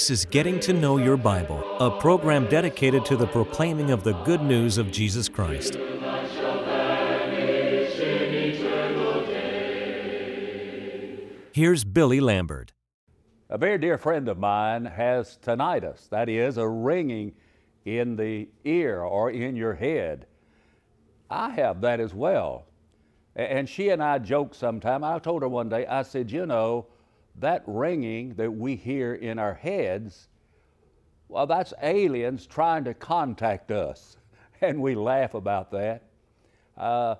This is Getting to Know Your Bible, a program dedicated to the proclaiming of the good news of Jesus Christ. Here's Billy Lambert. A very dear friend of mine has tinnitus, that is, a ringing in the ear or in your head. I have that as well. And she and I joke sometime. I told her one day, I said, you know, that ringing that we hear in our heads, well, that's aliens trying to contact us. And we laugh about that. Uh,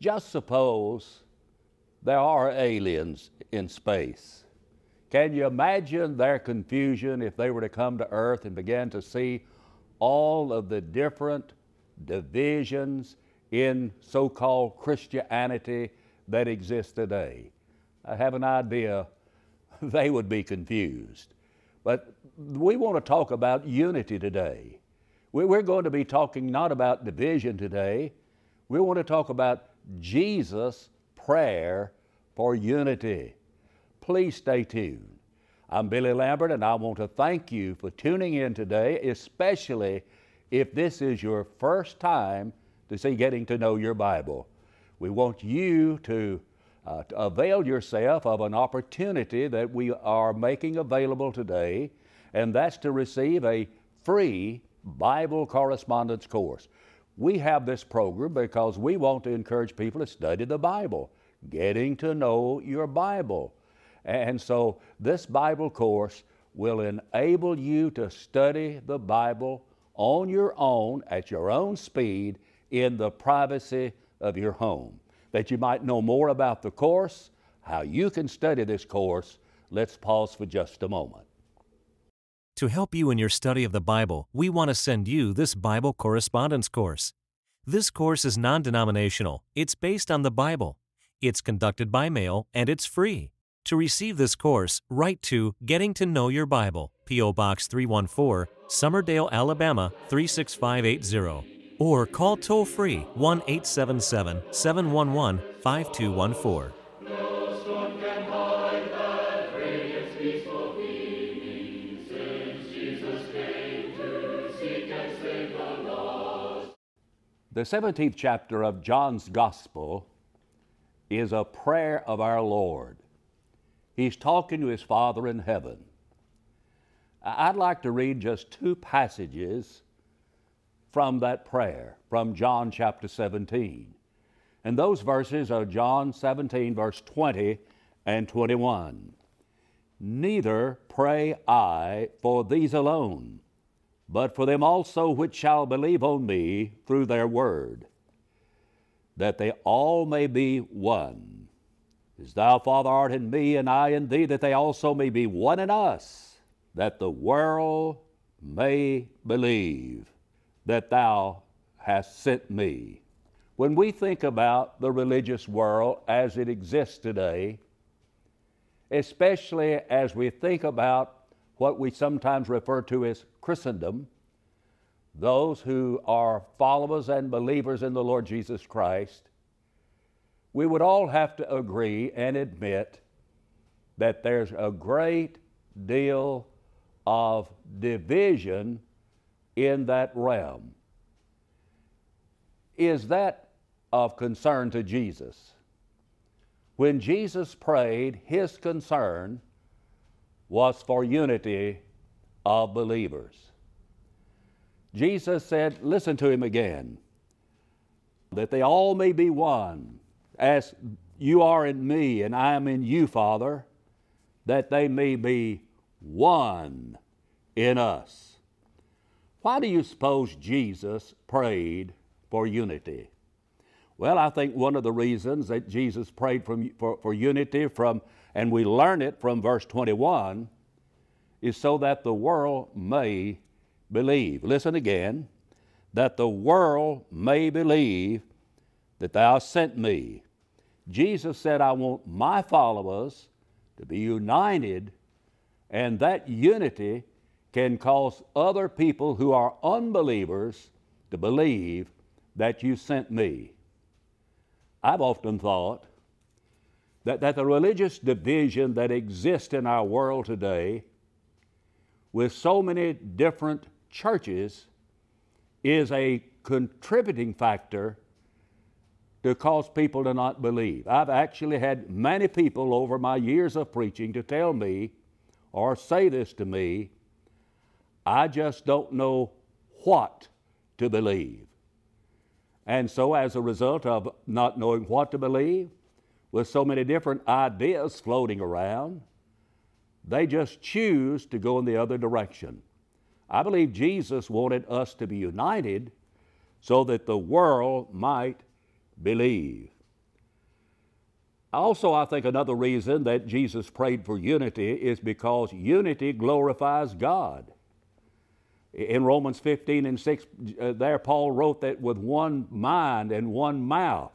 just suppose there are aliens in space. Can you imagine their confusion if they were to come to Earth and begin to see all of the different divisions in so called Christianity that exist today? I have an idea they would be confused. But we want to talk about unity today. We're going to be talking not about division today. We want to talk about Jesus' prayer for unity. Please stay tuned. I'm Billy Lambert, and I want to thank you for tuning in today, especially if this is your first time to see Getting to Know Your Bible. We want you to uh, to avail yourself of an opportunity that we are making available today, and that's to receive a free Bible correspondence course. We have this program because we want to encourage people to study the Bible, getting to know your Bible. And so this Bible course will enable you to study the Bible on your own, at your own speed, in the privacy of your home that you might know more about the course, how you can study this course, let's pause for just a moment. To help you in your study of the Bible, we want to send you this Bible correspondence course. This course is non denominational, it's based on the Bible, it's conducted by mail, and it's free. To receive this course, write to Getting to Know Your Bible, P.O. Box 314, Summerdale, Alabama 36580 or call toll free 1 877 711 5214. The 17th chapter of John's Gospel is a prayer of our Lord. He's talking to his Father in heaven. I'd like to read just two passages from that prayer from John chapter 17. And those verses are John 17, verse 20 and 21. Neither pray I for these alone, but for them also which shall believe on me through their word, that they all may be one. As thou, Father, art in me, and I in thee, that they also may be one in us, that the world may believe that thou hast sent me. When we think about the religious world as it exists today, especially as we think about what we sometimes refer to as Christendom, those who are followers and believers in the Lord Jesus Christ, we would all have to agree and admit that there's a great deal of division in that realm. Is that of concern to Jesus? When Jesus prayed, his concern was for unity of believers. Jesus said, Listen to him again, that they all may be one, as you are in me and I am in you, Father, that they may be one in us. Why do you suppose Jesus prayed for unity? Well, I think one of the reasons that Jesus prayed from, for, for unity from, and we learn it from verse 21, is so that the world may believe. Listen again, that the world may believe that thou sent me. Jesus said, I want my followers to be united, and that unity can cause other people who are unbelievers to believe that you sent me. I've often thought that, that the religious division that exists in our world today, with so many different churches, is a contributing factor to cause people to not believe. I've actually had many people over my years of preaching to tell me or say this to me I just don't know what to believe. And so, as a result of not knowing what to believe, with so many different ideas floating around, they just choose to go in the other direction. I believe Jesus wanted us to be united so that the world might believe. Also, I think another reason that Jesus prayed for unity is because unity glorifies God. In Romans 15 and 6, uh, there Paul wrote that with one mind and one mouth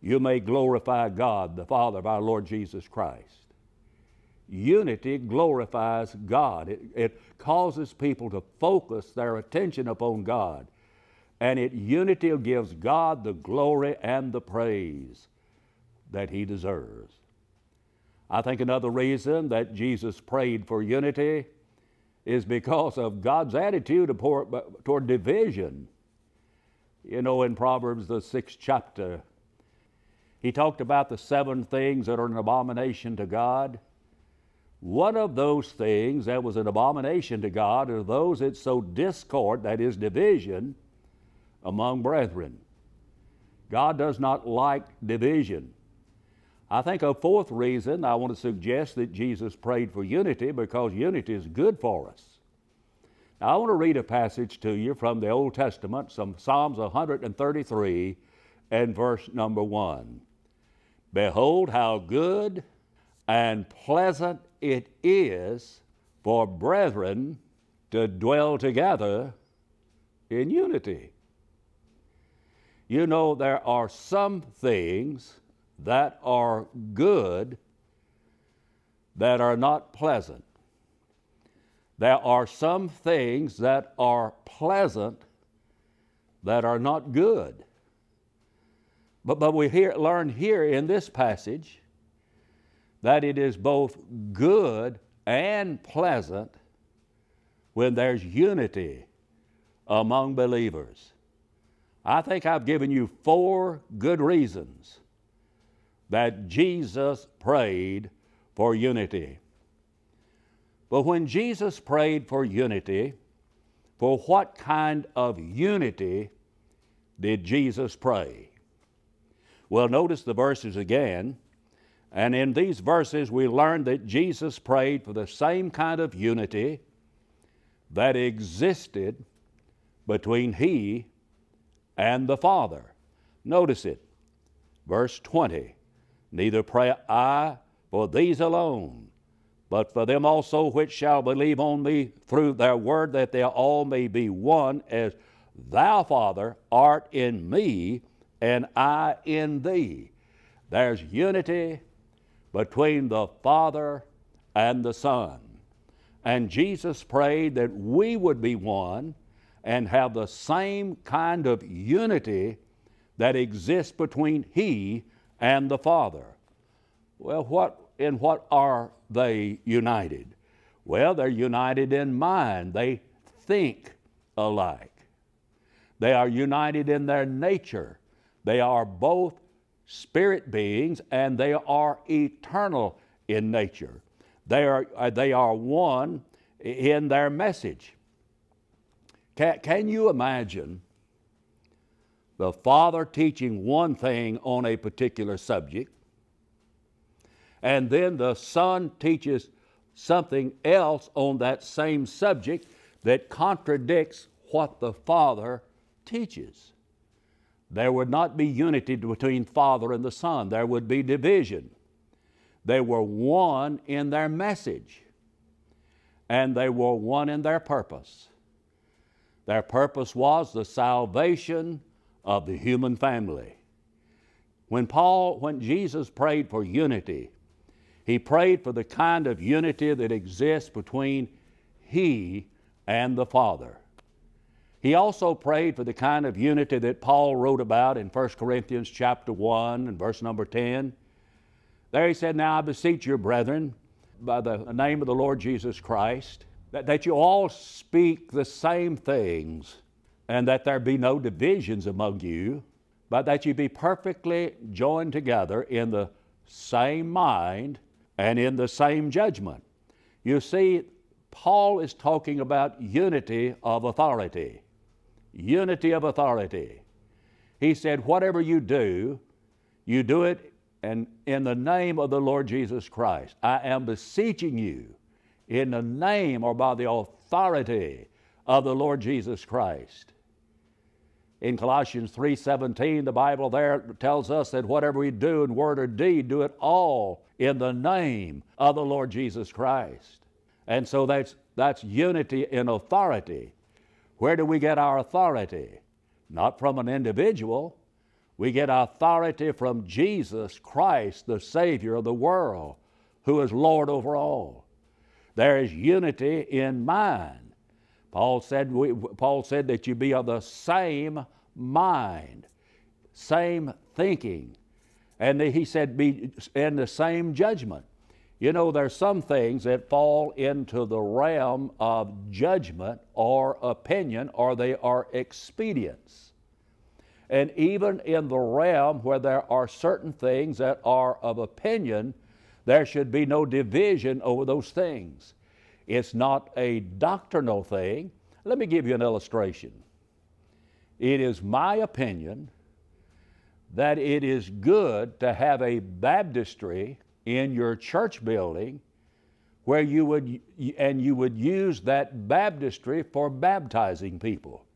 you may glorify God, the Father of our Lord Jesus Christ. Unity glorifies God. It, it causes people to focus their attention upon God. And it unity gives God the glory and the praise that He deserves. I think another reason that Jesus prayed for unity is because of God's attitude toward division. You know, in Proverbs, the sixth chapter, he talked about the seven things that are an abomination to God. One of those things that was an abomination to God are those that sow discord, that is, division, among brethren. God does not like division. I think a fourth reason I want to suggest that Jesus prayed for unity because unity is good for us. Now, I want to read a passage to you from the Old Testament, some Psalms 133 and verse number 1. Behold, how good and pleasant it is for brethren to dwell together in unity. You know, there are some things that are good that are not pleasant. There are some things that are pleasant that are not good. But, but we hear, learn here in this passage that it is both good and pleasant when there's unity among believers. I think I've given you four good reasons that Jesus prayed for unity. But when Jesus prayed for unity, for what kind of unity did Jesus pray? Well, notice the verses again. And in these verses, we learn that Jesus prayed for the same kind of unity that existed between He and the Father. Notice it. Verse 20 Neither pray I for these alone, but for them also which shall believe on me through their word, that they all may be one, as thou, Father, art in me, and I in thee. There's unity between the Father and the Son. And Jesus prayed that we would be one and have the same kind of unity that exists between He and the Father. Well, what, in what are they united? Well, they're united in mind. They think alike. They are united in their nature. They are both spirit beings and they are eternal in nature. They are, uh, they are one in their message. Can, can you imagine the Father teaching one thing on a particular subject, and then the Son teaches something else on that same subject that contradicts what the Father teaches. There would not be unity between Father and the Son, there would be division. They were one in their message, and they were one in their purpose. Their purpose was the salvation of the human family. When Paul, when Jesus prayed for unity, he prayed for the kind of unity that exists between he and the Father. He also prayed for the kind of unity that Paul wrote about in 1 Corinthians chapter 1 and verse number 10. There he said, Now I beseech you, brethren, by the name of the Lord Jesus Christ, that, that you all speak the same things, and that there be no divisions among you, but that you be perfectly joined together in the same mind and in the same judgment. You see, Paul is talking about unity of authority. Unity of authority. He said, Whatever you do, you do it and in the name of the Lord Jesus Christ. I am beseeching you in the name or by the authority of the Lord Jesus Christ. In Colossians 3:17, the Bible there tells us that whatever we do in word or deed, do it all in the name of the Lord Jesus Christ. And so that's that's unity in authority. Where do we get our authority? Not from an individual. We get authority from Jesus Christ, the Savior of the world, who is Lord over all. There is unity in mind. Paul said, we, Paul said that you be of the same mind, same thinking. And he said, be in the same judgment. You know, there's some things that fall into the realm of judgment or opinion, or they are expedients. And even in the realm where there are certain things that are of opinion, there should be no division over those things. It's not a doctrinal thing. Let me give you an illustration. It is my opinion that it is good to have a baptistry in your church building where you would and you would use that baptistry for baptizing people.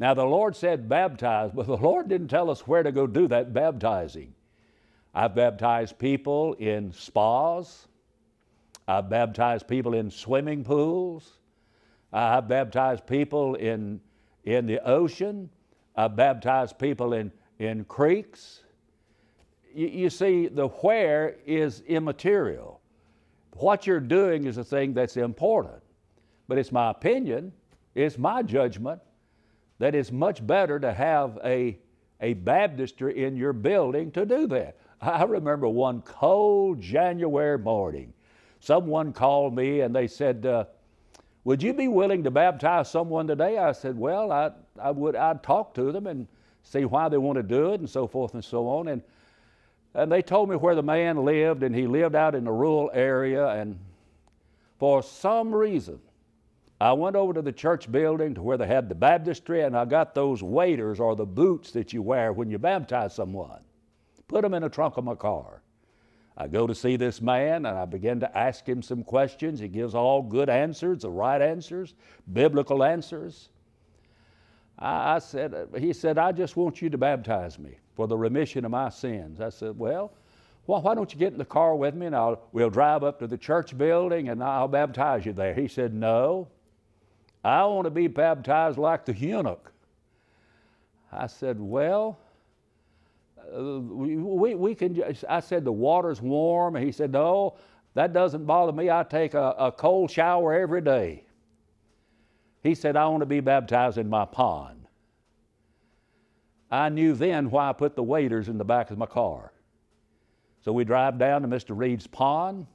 Now the Lord said baptize, but the Lord didn't tell us where to go do that baptizing. I've baptized people in spas. I've baptized people in swimming pools. I've baptized people in, in the ocean. I've baptized people in, in creeks. You, you see, the where is immaterial. What you're doing is the thing that's important. But it's my opinion, it's my judgment that it's much better to have a, a baptistry in your building to do that. I remember one cold January morning someone called me and they said, uh, Would you be willing to baptize someone today? I said, Well, I, I would, I'd talk to them and see why they want to do it and so forth and so on. And, and they told me where the man lived, and he lived out in a rural area. And for some reason, I went over to the church building to where they had the baptistry, and I got those waders or the boots that you wear when you baptize someone. Put them in the trunk of my car. I go to see this man and I begin to ask him some questions. He gives all good answers, the right answers, biblical answers. I, I said, he said, I just want you to baptize me for the remission of my sins. I said, well, well, why don't you get in the car with me and I'll, we'll drive up to the church building and I'll baptize you there. He said, no, I want to be baptized like the eunuch. I said, well, uh, we, we can, I said, the water's warm. And He said, no, that doesn't bother me. I take a, a cold shower every day. He said, I want to be baptized in my pond. I knew then why I put the waders in the back of my car. So we drive down to Mr. Reed's pond,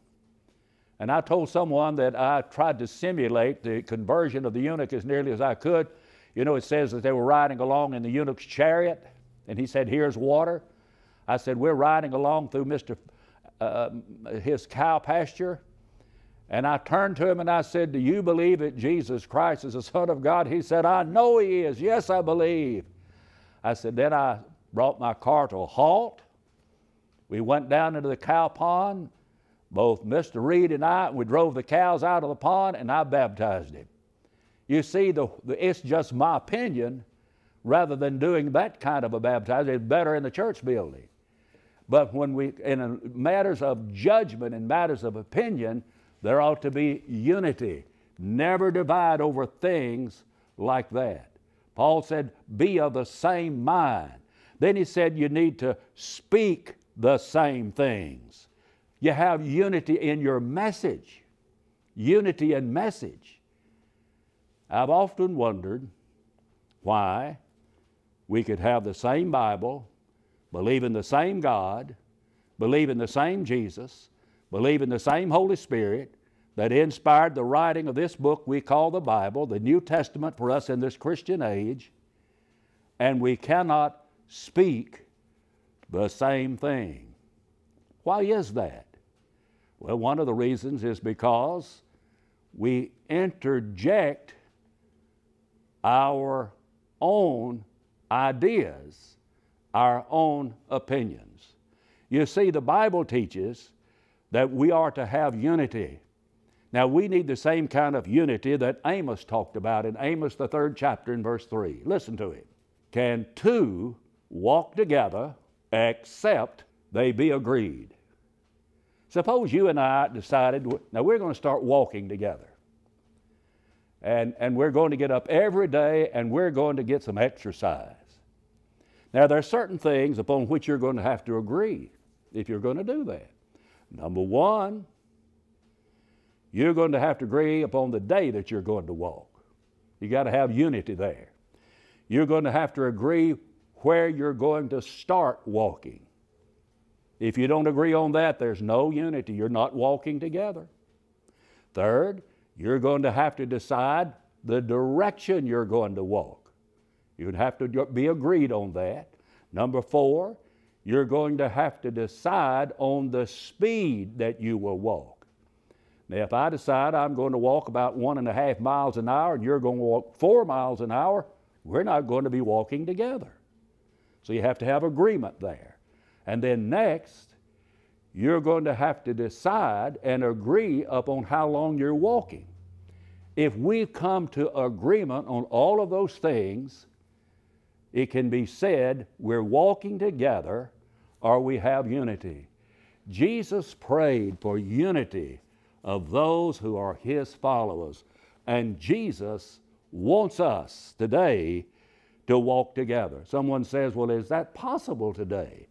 and I told someone that I tried to simulate the conversion of the eunuch as nearly as I could. You know, it says that they were riding along in the eunuch's chariot, and he said, Here's water. I said, We're riding along through Mr. Uh, his cow pasture. And I turned to him and I said, Do you believe that Jesus Christ is the Son of God? He said, I know He is. Yes, I believe. I said, Then I brought my car to a halt. We went down into the cow pond, both Mr. Reed and I, and we drove the cows out of the pond and I baptized him. You see, the, the, it's just my opinion rather than doing that kind of a baptizing. It's better in the church building. But when we, in matters of judgment and matters of opinion, there ought to be unity. Never divide over things like that. Paul said, Be of the same mind. Then he said, You need to speak the same things. You have unity in your message. Unity in message. I've often wondered why we could have the same Bible, believe in the same God, believe in the same Jesus, believe in the same Holy Spirit that inspired the writing of this book we call the Bible, the New Testament for us in this Christian age, and we cannot speak the same thing. Why is that? Well, one of the reasons is because we interject our own ideas, our own opinions. You see, the Bible teaches that we are to have unity. Now, we need the same kind of unity that Amos talked about in Amos, the third chapter, in verse 3. Listen to it. Can two walk together except they be agreed? Suppose you and I decided, now we're going to start walking together. And, and we're going to get up every day and we're going to get some exercise. Now, there are certain things upon which you're going to have to agree if you're going to do that. Number one, you're going to have to agree upon the day that you're going to walk. You got to have unity there. You're going to have to agree where you're going to start walking. If you don't agree on that, there's no unity. You're not walking together. Third, you're going to have to decide the direction you're going to walk. You'd have to be agreed on that. Number four, you're going to have to decide on the speed that you will walk. Now, if I decide I'm going to walk about one and a half miles an hour and you're going to walk four miles an hour, we're not going to be walking together. So you have to have agreement there. And then next, you're going to have to decide and agree upon how long you're walking. If we come to agreement on all of those things, it can be said we're walking together or we have unity. Jesus prayed for unity of those who are His followers, and Jesus wants us today to walk together. Someone says, Well, is that possible today?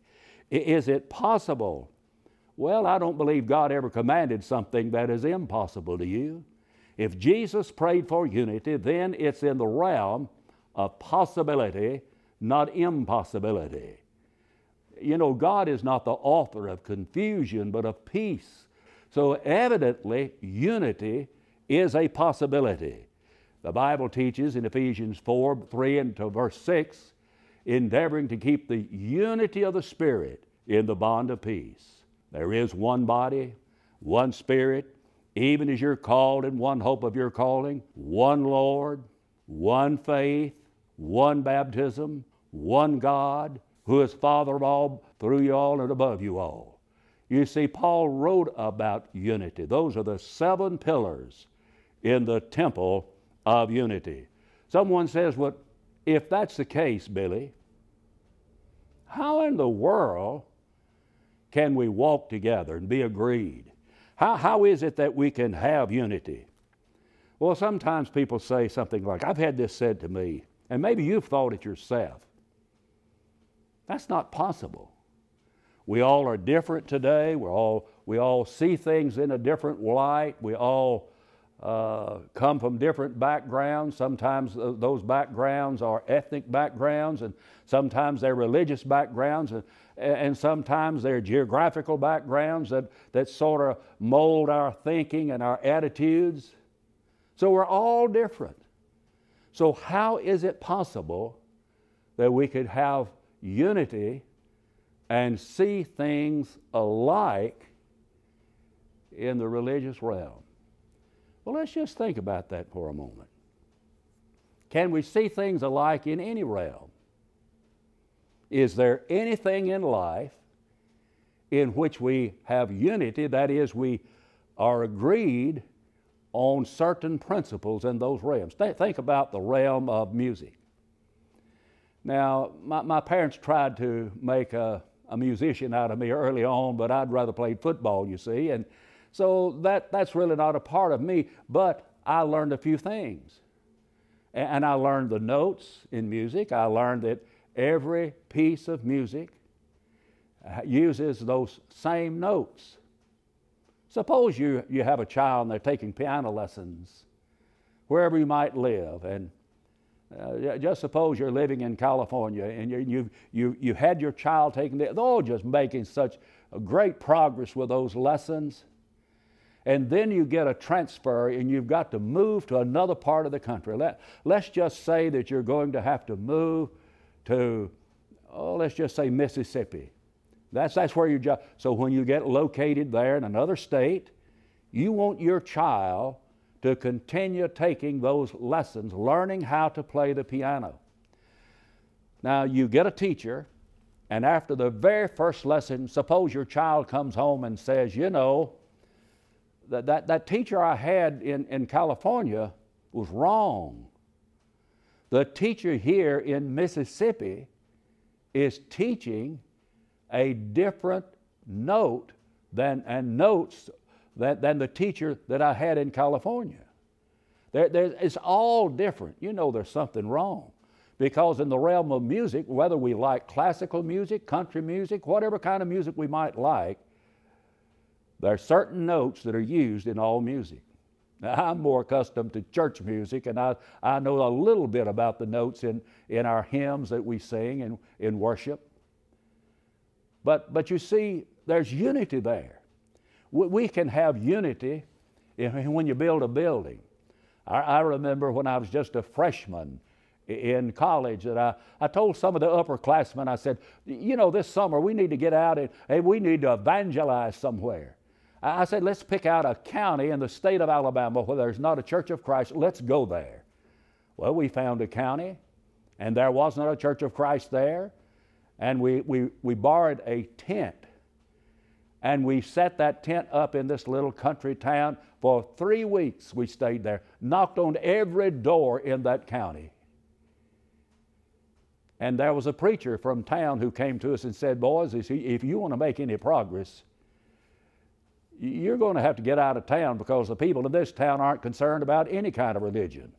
Is it possible? Well, I don't believe God ever commanded something that is impossible to you. If Jesus prayed for unity, then it's in the realm of possibility, not impossibility. You know, God is not the author of confusion, but of peace. So, evidently, unity is a possibility. The Bible teaches in Ephesians 4 3 and to verse 6 endeavoring to keep the unity of the Spirit in the bond of peace. There is one body, one Spirit, even as you're called in one hope of your calling, one Lord, one faith, one baptism, one God, who is Father of all, through you all, and above you all. You see, Paul wrote about unity. Those are the seven pillars in the temple of unity. Someone says, Well, if that's the case, Billy, how in the world can we walk together and be agreed? How, how is it that we can have unity? Well, sometimes people say something like, I've had this said to me, and maybe you've thought it yourself. That's not possible. We all are different today. We're all, we all see things in a different light. We all uh, come from different backgrounds. Sometimes those backgrounds are ethnic backgrounds, and sometimes they're religious backgrounds, and, and sometimes they're geographical backgrounds that, that sort of mold our thinking and our attitudes. So we're all different. So, how is it possible that we could have unity and see things alike in the religious realm? Well, let's just think about that for a moment. Can we see things alike in any realm? Is there anything in life in which we have unity? That is, we are agreed on certain principles in those realms. Th- think about the realm of music. Now, my, my parents tried to make a, a musician out of me early on, but I'd rather play football, you see, and so that, that's really not a part of me, but I learned a few things. And I learned the notes in music. I learned that every piece of music uh, uses those same notes. Suppose you, you have a child and they're taking piano lessons wherever you might live, and Uh, just suppose you're living in California and you, you, you, you had your child taken there. They're just making such great progress with those lessons. And then you get a transfer and you've got to move to another part of the country. Let, let's just say that you're going to have to move to, oh, let's just say Mississippi. That's, that's where your job. So when you get located there in another state, you want your child to continue taking those lessons, learning how to play the piano. Now, you get a teacher, and after the very first lesson, suppose your child comes home and says, You know, that, that, that teacher I had in, in California was wrong. The teacher here in Mississippi is teaching a different note than, and notes than, than the teacher that I had in California. There, it's all different. You know there's something wrong. Because in the realm of music, whether we like classical music, country music, whatever kind of music we might like, there are certain notes that are used in all music. Now, I'm more accustomed to church music, and I, I know a little bit about the notes in, in our hymns that we sing in, in worship. But, but you see, there's unity there. We, we can have unity when you build a building. I, I remember when I was just a freshman in college that I, I told some of the upperclassmen, I said, you know, this summer we need to get out and hey, we need to evangelize somewhere. I said, let's pick out a county in the state of Alabama where there's not a Church of Christ. Let's go there. Well, we found a county, and there was not a Church of Christ there. And we, we, we borrowed a tent. And we set that tent up in this little country town. For three weeks, we stayed there, knocked on every door in that county. And there was a preacher from town who came to us and said, Boys, if you want to make any progress, you're going to have to get out of town because the people in this town aren't concerned about any kind of religion.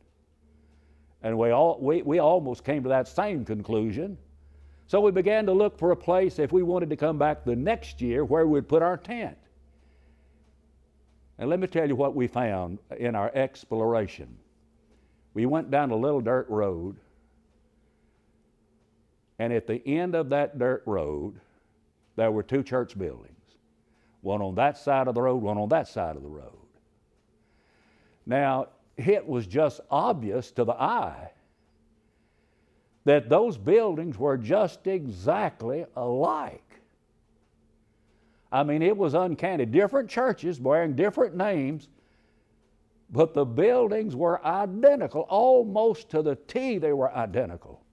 And we, all, we, we almost came to that same conclusion. So we began to look for a place if we wanted to come back the next year where we'd put our tent. And let me tell you what we found in our exploration. We went down a little dirt road, and at the end of that dirt road, there were two church buildings one on that side of the road, one on that side of the road. Now, it was just obvious to the eye that those buildings were just exactly alike. I mean, it was uncanny. Different churches bearing different names, but the buildings were identical, almost to the T, they were identical.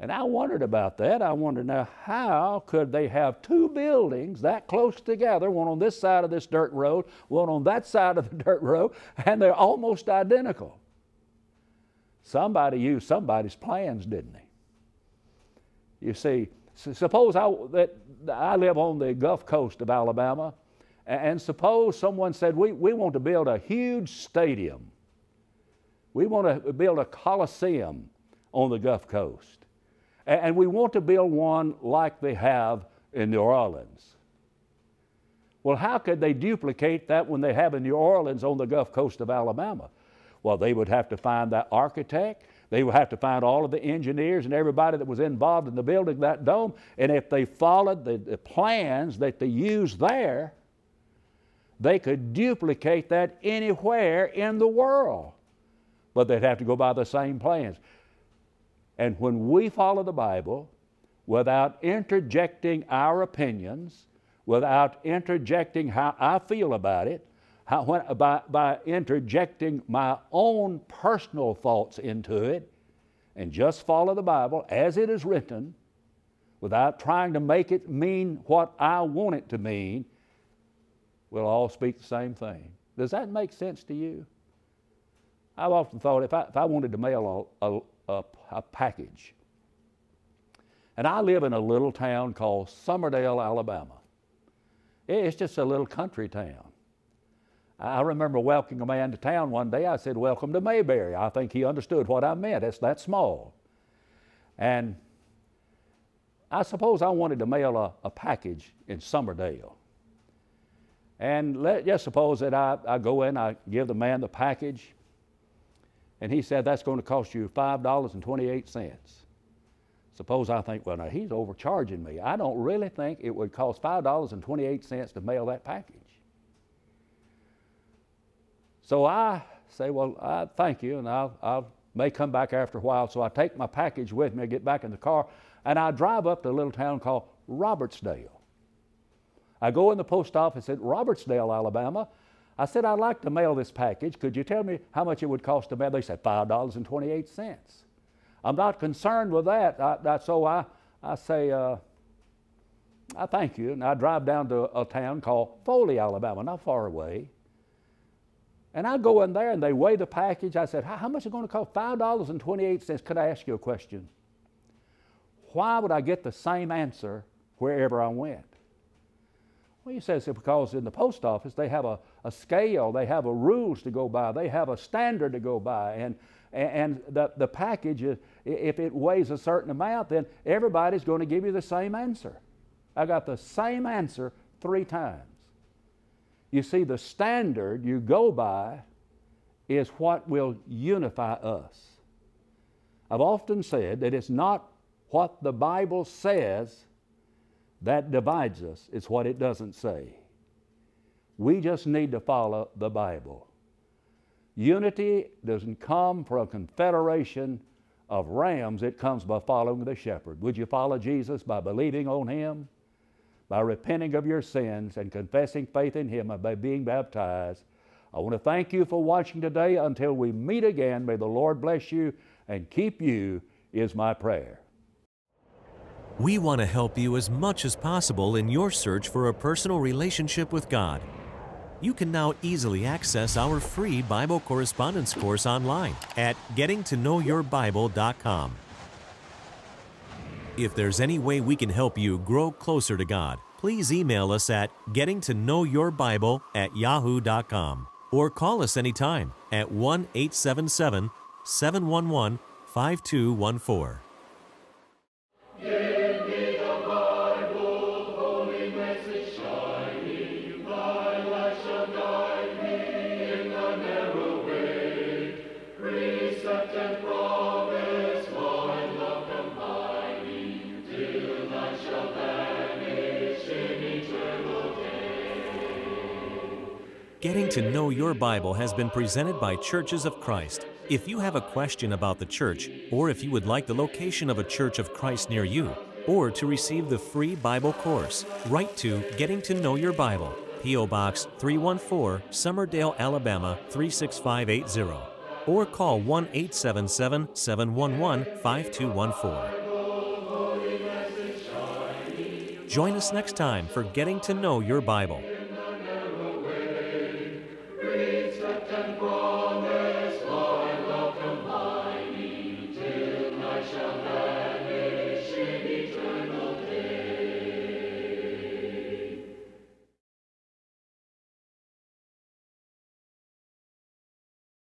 And I wondered about that. I wondered now, how could they have two buildings that close together, one on this side of this dirt road, one on that side of the dirt road, and they're almost identical? Somebody used somebody's plans, didn't they? You see, suppose I, that I live on the Gulf Coast of Alabama, and suppose someone said, we, we want to build a huge stadium. We want to build a coliseum on the Gulf Coast. And we want to build one like they have in New Orleans. Well, how could they duplicate that when they have in New Orleans on the Gulf Coast of Alabama? Well, they would have to find that architect. They would have to find all of the engineers and everybody that was involved in the building that dome. And if they followed the, the plans that they used there, they could duplicate that anywhere in the world. But they'd have to go by the same plans. And when we follow the Bible without interjecting our opinions, without interjecting how I feel about it, how, when, by, by interjecting my own personal thoughts into it, and just follow the Bible as it is written, without trying to make it mean what I want it to mean, we'll all speak the same thing. Does that make sense to you? I've often thought if I, if I wanted to mail a, a, a, a package. And I live in a little town called Summerdale, Alabama. It's just a little country town. I remember welcoming a man to town one day. I said, Welcome to Mayberry. I think he understood what I meant. It's that small. And I suppose I wanted to mail a, a package in Summerdale. And let, just suppose that I, I go in, I give the man the package, And he said, That's going to cost you $5.28. Suppose I think, well, now he's overcharging me. I don't really think it would cost $5.28 to mail that package. So I say, well, I thank you, and I'll, I may come back after a while. So I take my package with me, I get back in the car, and I drive up to a little town called Robertsdale. I go in the post office at Robertsdale, Alabama. I said, I'd like to mail this package. Could you tell me how much it would cost to mail? They said, $5.28. I'm not concerned with that. I, I, so I, I say, uh, I thank you. And I drive down to a town called Foley, Alabama, not far away. And I go in there and they weigh the package. I said, How much is it going to cost? $5.28. Could I ask you a question? Why would I get the same answer wherever I went? Well, he says because in the post office they have a, a scale, they have a rules to go by, they have a standard to go by, and and the, the package, if it weighs a certain amount, then everybody's going to give you the same answer. I got the same answer three times. You see, the standard you go by is what will unify us. I've often said that it's not what the Bible says that divides us, it's what it doesn't say. We just need to follow the Bible. Unity doesn't come from a confederation of rams, it comes by following the shepherd. Would you follow Jesus by believing on Him, by repenting of your sins and confessing faith in Him, and by being baptized? I want to thank you for watching today. Until we meet again, may the Lord bless you and keep you, is my prayer. We want to help you as much as possible in your search for a personal relationship with God you can now easily access our free Bible correspondence course online at gettingtoknowyourbible.com. If there's any way we can help you grow closer to God, please email us at gettingtoknowyourbible at yahoo.com or call us anytime at 1 877 711 5214. Getting to Know Your Bible has been presented by Churches of Christ. If you have a question about the church, or if you would like the location of a Church of Christ near you, or to receive the free Bible course, write to Getting to Know Your Bible, P.O. Box 314, Summerdale, Alabama 36580, or call 1 877 711 5214. Join us next time for Getting to Know Your Bible.